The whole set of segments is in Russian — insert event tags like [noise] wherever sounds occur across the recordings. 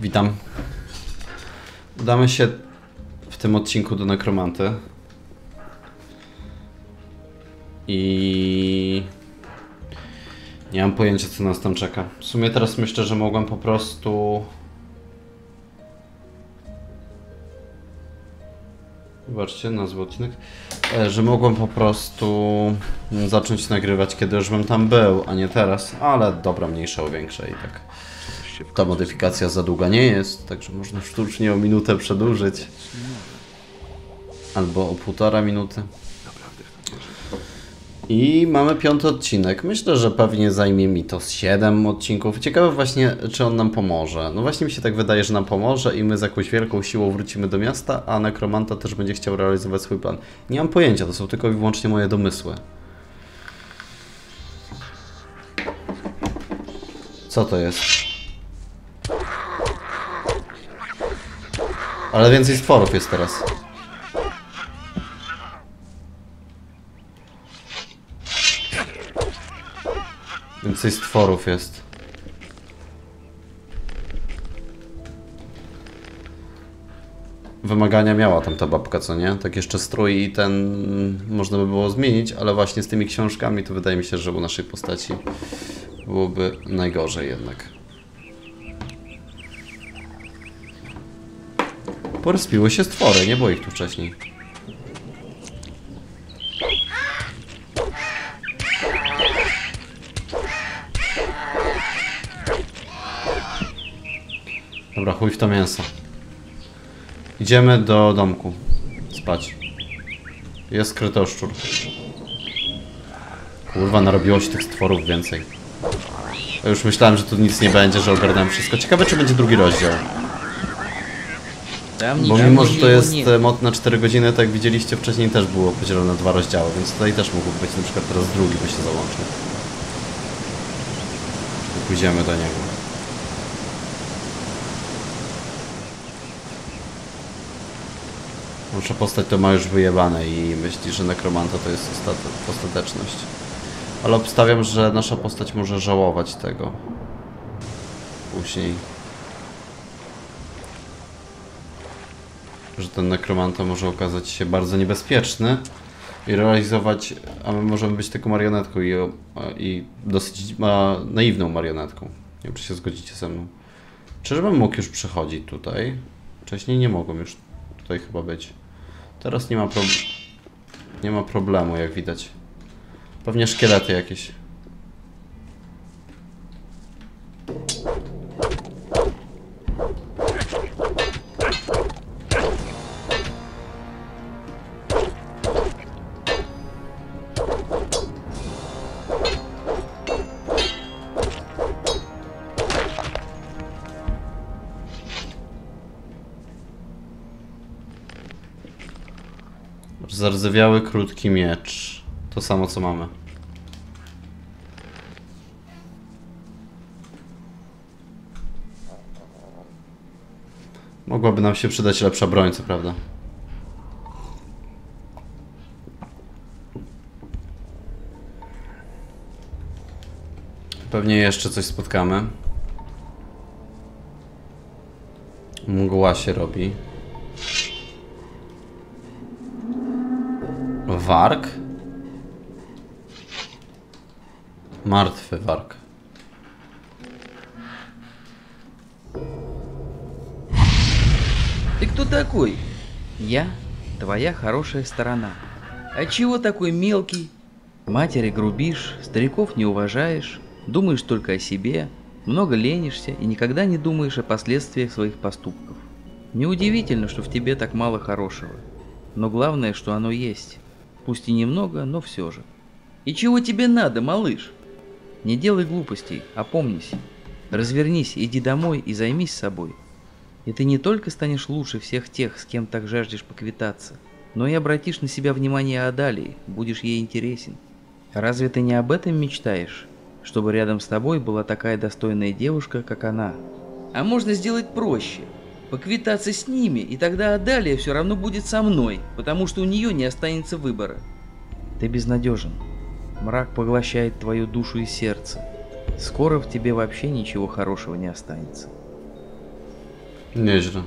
Witam. Udamy się w tym odcinku do nekromanty. I nie mam pojęcia co nas tam czeka. W sumie teraz myślę, że mogłem po prostu Zobaczcie, nazwę odcinek. E, Że mogłem po prostu zacząć nagrywać, kiedy już bym tam był, a nie teraz. Ale dobra, mniejsza o większe i tak. Ta modyfikacja za długa nie jest, także można sztucznie o minutę przedłużyć. Albo o półtora minuty. I mamy piąty odcinek. Myślę, że pewnie zajmie mi to z 7 odcinków. Ciekawe właśnie, czy on nam pomoże. No właśnie mi się tak wydaje, że nam pomoże i my z jakąś wielką siłą wrócimy do miasta, a Nekromanta też będzie chciał realizować swój plan. Nie mam pojęcia, to są tylko i wyłącznie moje domysły. Co to jest? Ale więcej stworów jest teraz. Więcej stworów jest. Wymagania miała tam ta babka, co nie? Tak jeszcze strój i ten można by było zmienić, ale właśnie z tymi książkami to wydaje mi się, że u naszej postaci byłoby najgorzej jednak. Porozpiły się stwory, nie było ich tu wcześniej. Dobra, chuj w to mięso. Idziemy do domku. Spać. Jest krytoszczur. Kurwa, narobiło się tych stworów więcej. Już myślałem, że tu nic nie będzie, że ogarnąłem wszystko. Ciekawe, czy będzie drugi rozdział. Bo mimo, że to jest mod na 4 godziny, tak jak widzieliście wcześniej też było podzielone na dwa rozdziały, więc tutaj też mógłby być na przykład teraz drugi by się załączył. Pójdziemy do niego. Muszę postać to ma już wyjebane i myśli, że nekromanta to jest ostateczność. Ale obstawiam, że nasza postać może żałować tego. Później. Że ten nekromanta może okazać się bardzo niebezpieczny i realizować, a my możemy być tylko marionetką i, i dosyć ma, naiwną marionetką. Nie wiem, czy się zgodzicie ze mną. Czyżbym mógł już przechodzić tutaj? Wcześniej nie mogłem już tutaj chyba być. Teraz nie ma, pro... nie ma problemu, jak widać. Pewnie szkielety jakieś. Zardzewiały, krótki miecz. To samo, co mamy. Mogłaby nam się przydać lepsza broń, co prawda. Pewnie jeszcze coś spotkamy. Mgła się robi. Warg? Martwy warg. Ты кто такой? Я твоя хорошая сторона. А чего такой мелкий? Матери грубишь, стариков не уважаешь, думаешь только о себе, много ленишься и никогда не думаешь о последствиях своих поступков. Неудивительно, что в тебе так мало хорошего. Но главное, что оно есть. Пусть и немного, но все же. И чего тебе надо, малыш? Не делай глупостей, опомнись. Развернись, иди домой и займись собой. И ты не только станешь лучше всех тех, с кем так жаждешь поквитаться, но и обратишь на себя внимание Адалии, будешь ей интересен. Разве ты не об этом мечтаешь? Чтобы рядом с тобой была такая достойная девушка, как она. А можно сделать проще. Поквитаться с ними, и тогда Адалия все равно будет со мной, потому что у нее не останется выбора. Ты безнадежен. Мрак поглощает твою душу и сердце. Скоро в тебе вообще ничего хорошего не останется. Nieźle.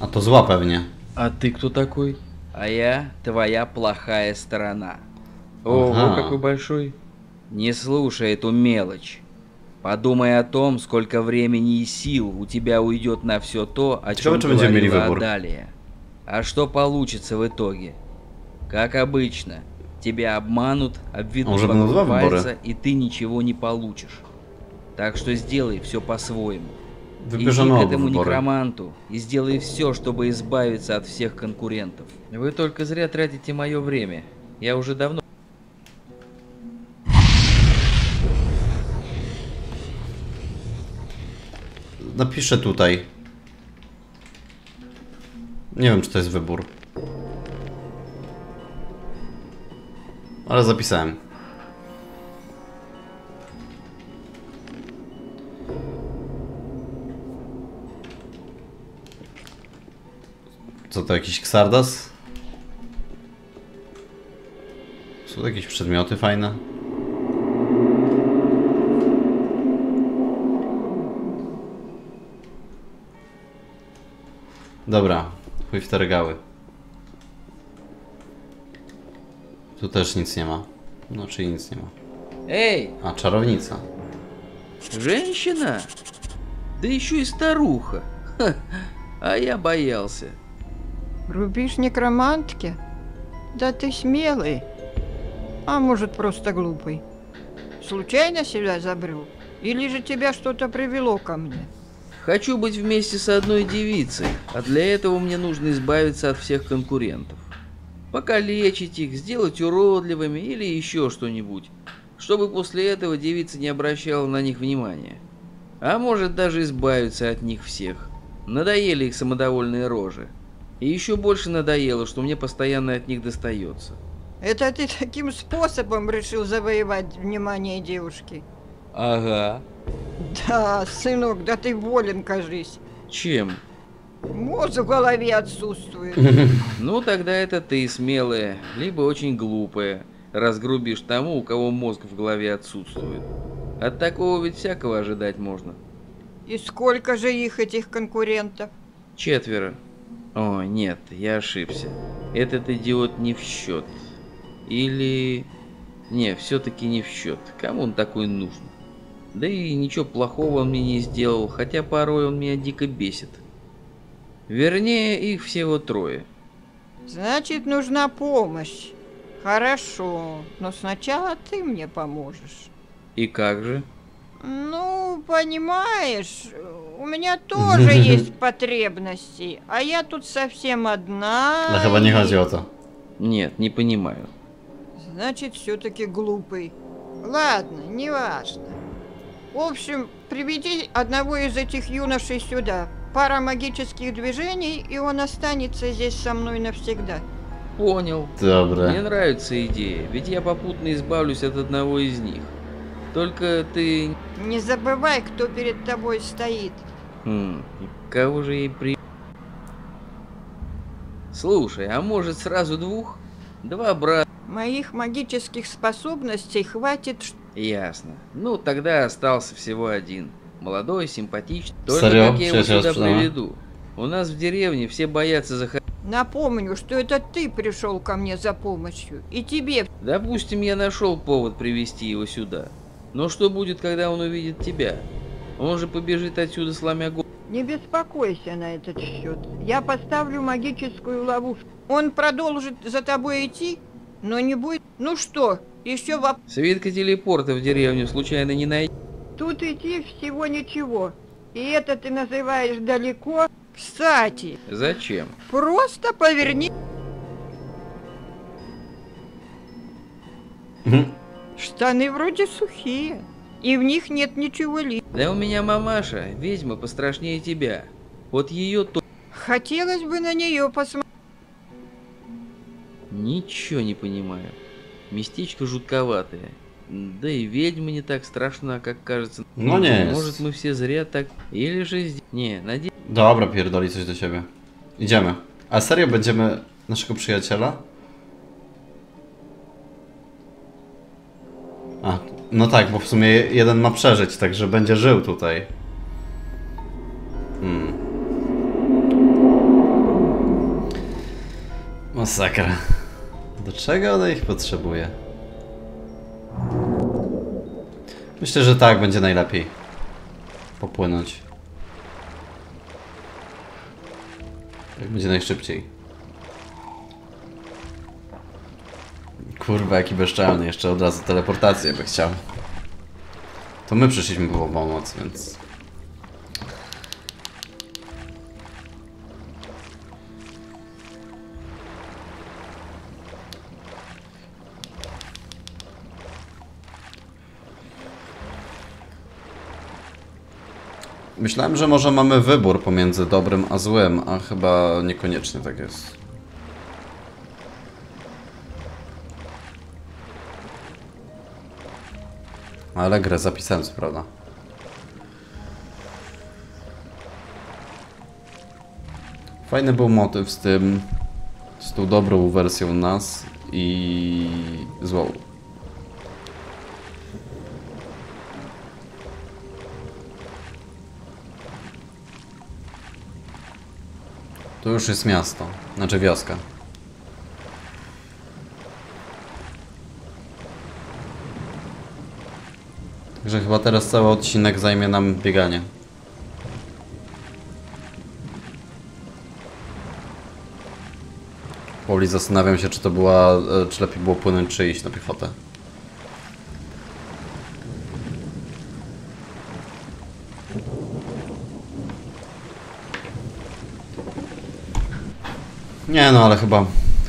A to zła pewnie. А ты кто такой? А я твоя плохая сторона. Ого, Ага. какой большой. Не слушай эту мелочь. Подумай о том, сколько времени и сил у тебя уйдет на все то, о чем говорила далее. А что получится в итоге? Как обычно, тебя обманут, обведут уже вокруг пальца, и ты ничего не получишь. Так что сделай все по-своему. Иди к этому wybory. некроманту и сделай все, чтобы избавиться от всех конкурентов. Вы только зря тратите мое время. Я уже давно... Napiszę tutaj. Nie wiem, czy to jest wybór. Ale zapisałem. Co to, jakiś Xardas? Są to jakieś przedmioty fajne? Dobra, chuj w te regały. Tu też nic nie ma. No, czyli nic nie ma. Эй, A, czarownica. женщина? Да еще и старуха. Ха, А я боялся. Рубишь некромантки? Да ты смелый. А может, просто глупый. Случайно себя забрел? Или же тебя что-то привело ко мне? Хочу быть вместе с одной девицей, а для этого мне нужно избавиться от всех конкурентов. Покалечить их, сделать уродливыми или еще что-нибудь, чтобы после этого девица не обращала на них внимания. А может даже избавиться от них всех. Надоели их самодовольные рожи. И еще больше надоело, что мне постоянно от них достается. Это ты таким способом решил завоевать внимание девушки? Ага. Да, сынок, да ты волен, кажись. Чем? Мозг в голове отсутствует. [laughs] Ну, тогда это ты смелая, либо очень глупая, разгрубишь тому, у кого мозг в голове отсутствует. От такого ведь всякого ожидать можно. И сколько же их, этих конкурентов? Четверо. О, нет, я ошибся. Этот идиот не в счет. Или... Не, все-таки не в счет. Кому он такой нужен? Да и ничего плохого он мне не сделал, хотя порой он меня дико бесит. Вернее, их всего трое. Значит, нужна помощь. Хорошо, но сначала ты мне поможешь. И как же? Ну, понимаешь, у меня тоже [laughs] есть потребности, а я тут совсем одна. No chyba nie и- chodzi o to. Нет, не понимаю. Значит, все-таки глупый. Ладно, неважно. В общем, приведи одного из этих юношей сюда. Пара магических движений, и он останется здесь со мной навсегда. Понял. Мне Dobre. нравится идея, ведь я попутно избавлюсь от одного из них. Только ты... Не забывай, кто перед тобой стоит. Хм, кого же ей при... Слушай, а может сразу двух? Два брата. Моих магических способностей хватит, Ясно. Ну, тогда остался всего один. Молодой, симпатичный. Только Сорён, как я его сюда приведу? У нас в деревне все боятся заходить. Напомню, что это ты пришел ко мне за помощью. И тебе Допустим, я нашел повод привести его сюда. Но что будет, когда он увидит тебя? Он же побежит отсюда, сломя голову. не беспокойся на этот счет. Я поставлю магическую ловушку. Он продолжит за тобой идти, но не будет... Ну что, еще воп... Свитка телепорта в деревню случайно не найти. Тут идти всего ничего. И это ты называешь далеко? Кстати, Зачем? просто поверни... Штаны вроде сухие, и в них нет ничего ли. Да у меня мамаша, ведьма пострашнее тебя. Вот ее то... Хотелось бы на нее посмотреть. Ничего не понимаю. Местечко жутковатое. Да и ведьма не так страшна, как кажется. Nie jest. Может мы все зря так... Или же... Не, надеюсь... Dobra, pierdoli coś do siebie. Idziemy. A serio będziemy naszego przyjaciela? A, No tak, bo w sumie jeden ma przeżyć, także będzie żył tutaj. Hmm. Masakra. Do czego ona ich potrzebuje? Myślę, że tak będzie najlepiej. Popłynąć. Tak będzie najszybciej. Kurwa, jaki bezczelny, jeszcze od razu teleportację by chciał. To my przyszliśmy po pomoc, więc... Myślałem, że może mamy wybór pomiędzy dobrym a złym, a chyba niekoniecznie tak jest. Ale grę zapisałem, co prawda. Fajny był motyw z tym, z tą dobrą wersją nas i złą. To już jest miasto, znaczy wioska. Także chyba teraz cały odcinek zajmie nam bieganie. Powoli zastanawiam się, czy to była, e, czy lepiej było płynąć, czy iść na piechotę. Nie no, ale chyba,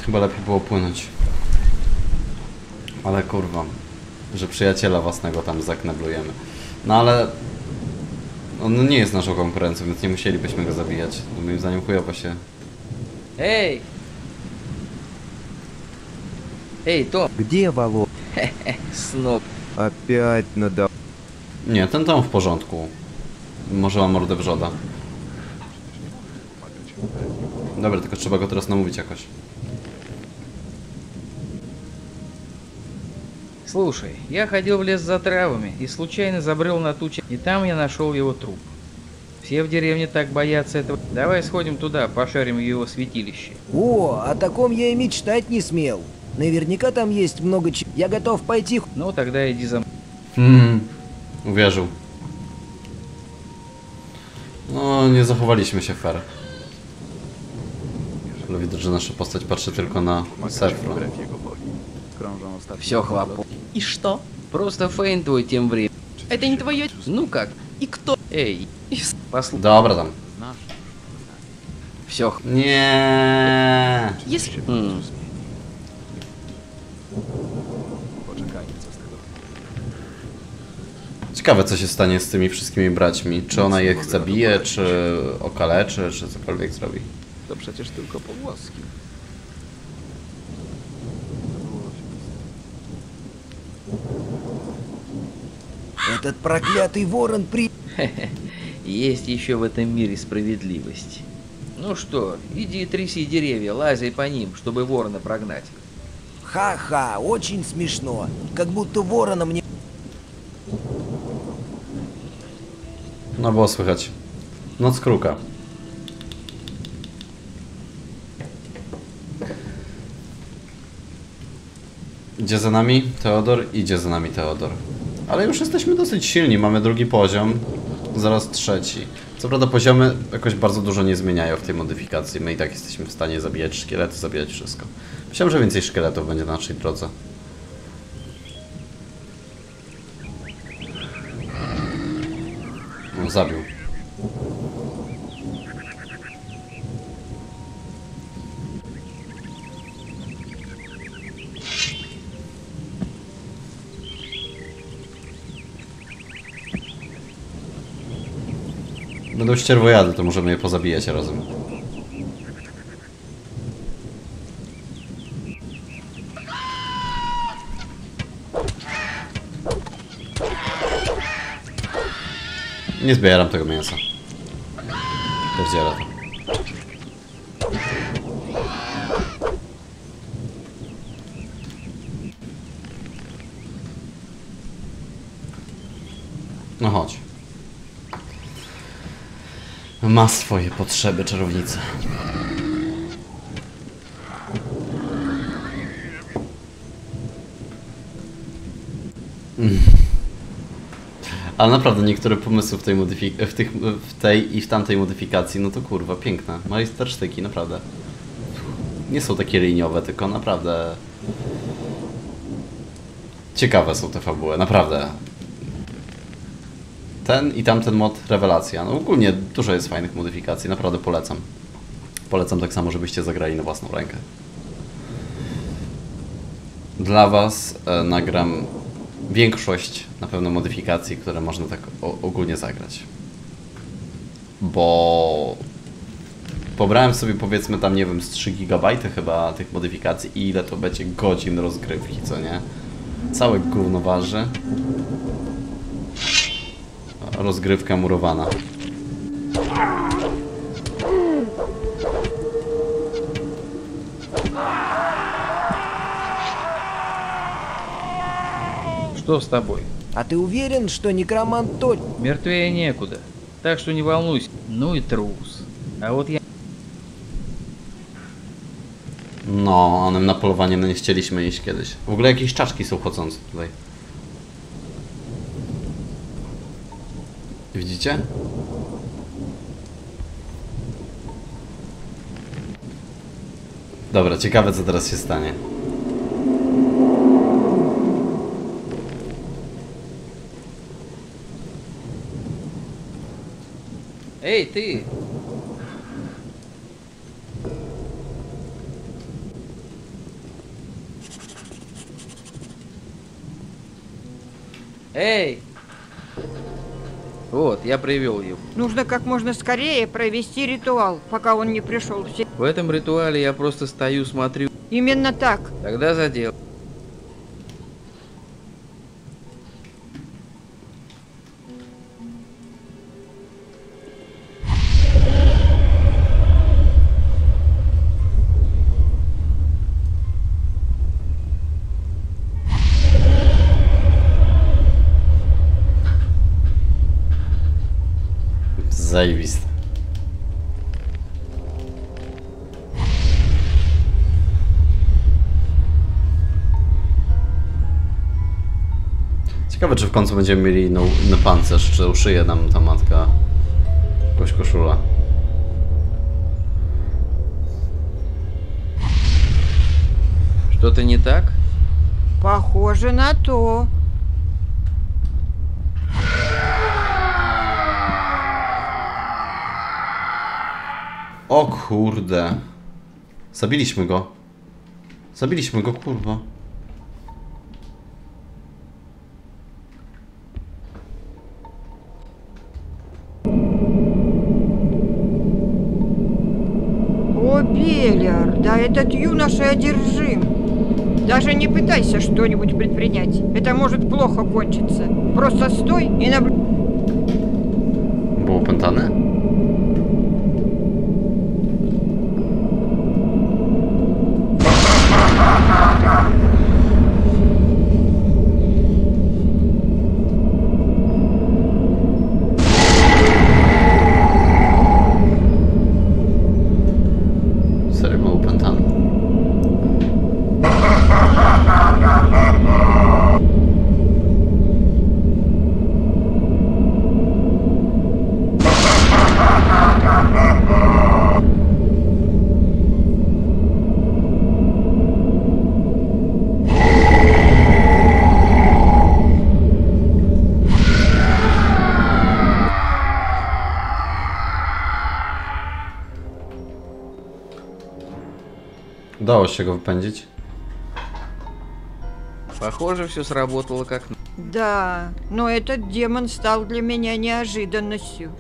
chyba lepiej było płynąć. Ale kurwa, że przyjaciela własnego tam zakneblujemy. No ale on nie jest naszą konkurencją, więc nie musielibyśmy go zabijać. No, Moim zdaniem chujowo się. Эй! Эй, Том! Где Володя? [laughs] Сноп. Опять надо... Nie, ten tam w porządku. Może ma mordę wrzoda. Dobra, tylko trzeba go teraz namówić jakoś. Слушай, я ходил в лес за травами и случайно забрел на тучи, и там я нашел его труп. Все в деревне так боятся этого. Давай сходим туда, пошарим его святилище. О, о таком я и мечтать не смел. Наверняка там есть много ч... Я готов пойти Ну, тогда иди за мной. Hmm, uwierzył. No, nie zachowaliśmy się fair. Ale widać, że nasza postać patrzy tylko na Serfro. Все, хлопок. И что? Просто Фейн твой тем временем. Это не твое... Ну как? И кто? Эй, послушай. Dobra tam. Все. Nie. Если... Ciekawe, co się stanie z tymi wszystkimi braćmi. Czy ona je zabije, czy okaleczy, czy cokolwiek zrobi. To przecież tylko pogłoski. Этот проклятый ворон при... [laughs] Есть еще в этом мире справедливость. Ну что, иди тряси деревья, лазай по ним, чтобы ворона прогнать. Ха-ха, очень смешно. Как будто ворона мне... No było słychać. Noc kruka. Idzie za nami Teodor, idzie za nami Teodor. Ale już jesteśmy dosyć silni, mamy drugi poziom, zaraz trzeci. Co prawda poziomy jakoś bardzo dużo nie zmieniają w tej modyfikacji, my i tak jesteśmy w stanie zabijać szkielety, zabijać wszystko. Myślałem, że więcej szkieletów będzie na naszej drodze. Zabił. Będą ścierwojady, to możemy je pozabijać razem. Nie zbieram tego mięsa. Pierdzielę to. No chodź. Ma swoje potrzeby czarownica. Mm. Ale naprawdę niektóre pomysły w tej, w, tych, w tej i w tamtej modyfikacji, no to kurwa, piękne. Majstersztyki, naprawdę. Nie są takie liniowe, tylko naprawdę... Ciekawe są te fabuły, naprawdę. Ten i tamten mod rewelacja. No ogólnie dużo jest fajnych modyfikacji, naprawdę polecam. Polecam tak samo, żebyście zagrali na własną rękę. Dla Was e, nagram większość na pewno modyfikacji, które można tak ogólnie zagrać. Bo pobrałem sobie powiedzmy tam, nie wiem, z 3 GB chyba tych modyfikacji i ile to będzie godzin rozgrywki, co nie? Całe gówno waży Rozgrywka murowana. Что с тобой? А ты уверен, что некромант тот... Мертвее некуда. Так что не волнуйся. Ну и трус. А вот я... No, onem na polowanie no nie chcieliśmy iść kiedyś. W ogóle jakieś czaszki są chodzące tutaj. Widzicie? Dobra, ciekawe co teraz się stanie. Ej, ty! Ej! Вот, я привел его. Нужно как можно скорее провести ритуал, пока он не пришел в себя. В этом ритуале я просто стою, смотрю. Именно так. Тогда за дело. Zajebiste. Ciekawe, czy w końcu będziemy mieli no, no pancerz, czy uszyje nam ta matka jakąś koszulę. Что-то не так? Похоже на то. O kurde. Zabiliśmy go. Zabiliśmy go, kurwa. О, Беллер, да этот юноша одержим. Даже не пытайся что-нибудь предпринять. Это может плохо кончиться. Просто стой и наблюдай. Było opętane? Się go wypędzić. Похоже, все сработало как надо. Да, но этот демон стал для меня неожиданностью.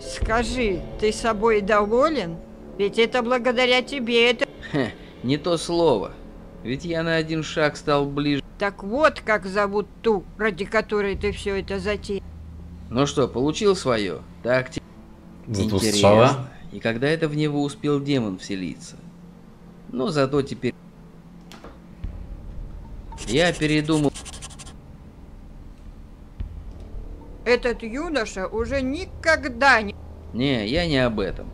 Скажи, ты собой доволен? Ведь это благодаря тебе это... Хе, не то слово. Ведь я на один шаг стал ближе. Так вот, как зовут ту, ради которой ты все это затеял. Ну что, получил свое? Так тебе интересно. И когда это в него успел демон вселиться? Ну, зато теперь... Я передумал. Этот юноша уже никогда не... Не, я не об этом.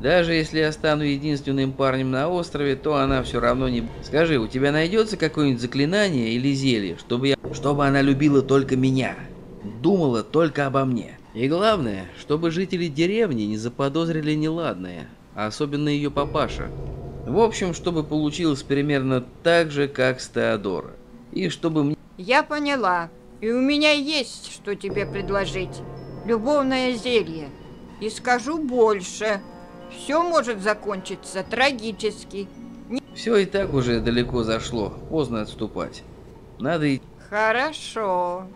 Даже если я стану единственным парнем на острове, то она все равно не... Скажи, у тебя найдется какое-нибудь заклинание или зелье, чтобы я... Чтобы она любила только меня, думала только обо мне. И главное, чтобы жители деревни не заподозрили неладное, а особенно ее папаша. В общем, чтобы получилось примерно так же, как с Теодора. И чтобы мне... Я поняла. И у меня есть, что тебе предложить. Любовное зелье. И скажу больше. Все может закончиться трагически. Все и так уже далеко зашло, поздно отступать. Надо идти. Хорошо.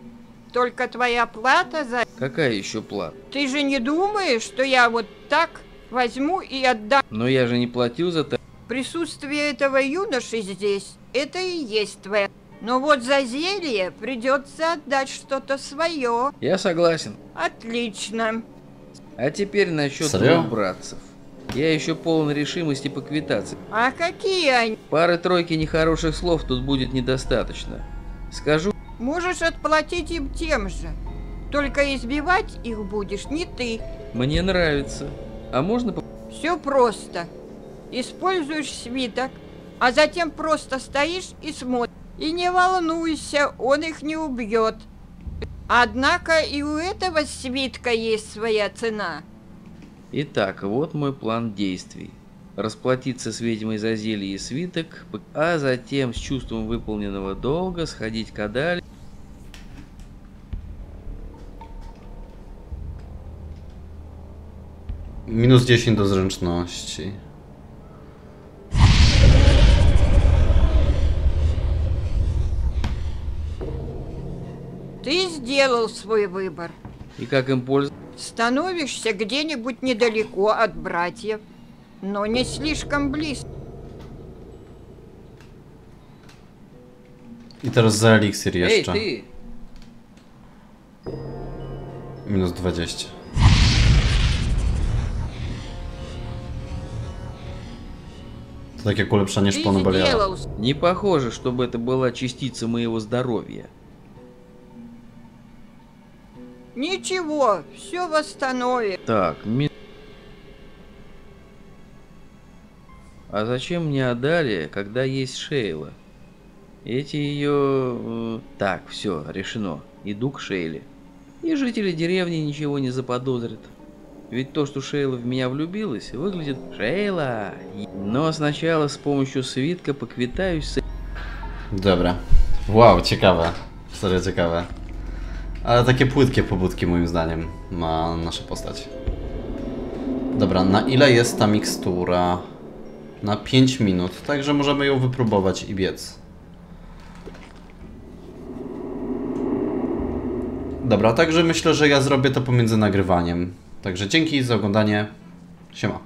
Только твоя плата за... Какая еще плата? Ты же не думаешь, что я вот так возьму и отдам Но я же не платил за это. Присутствие этого юноши здесь? Это и есть твоя... Но вот за зелье придется отдать что-то свое. Я согласен. Отлично. А теперь насчет двух братцев. Я еще полон решимости поквитаться. А какие они? Пары-тройки нехороших слов тут будет недостаточно. Скажу, Можешь отплатить им тем же. Только избивать их будешь не ты. мне нравится. А можно Все просто. Используешь свиток, а затем просто стоишь и смотришь. И не волнуйся, он их не убьет. Однако и у этого свитка есть своя цена. Итак, вот мой план действий. Расплатиться с ведьмой за зелье и свиток, а затем с чувством выполненного долга сходить к Адале. Minus 10 do zręczności. Сделал свой выбор. И как им пользоваться? Становишься где-нибудь недалеко от братьев, но не слишком близко. I teraz za eliksir Эй, jeszcze. ты! Minus 20. To tak jak ulepszanie Ты szponu Не похоже, чтобы это была частица моего здоровья. Ничего, все восстановит. Так, ми... А зачем мне Адалия, когда есть Шейла? Эти ее... э, Так, все, решено. Иду к Шейле. И жители деревни ничего не заподозрят. Ведь то, что Шейла в меня влюбилась, выглядит... Шейла! Но сначала с помощью свитка поквитаюсь с... Dobra. Wow, ciekawe. Serio ciekawe. Ale takie płytkie pobudki moim zdaniem ma nasza postać. Dobra, na ile jest ta mikstura? Na 5 minut, także możemy ją wypróbować i biec. Dobra, także myślę, że ja zrobię to pomiędzy nagrywaniem. Także dzięki za oglądanie. Siema.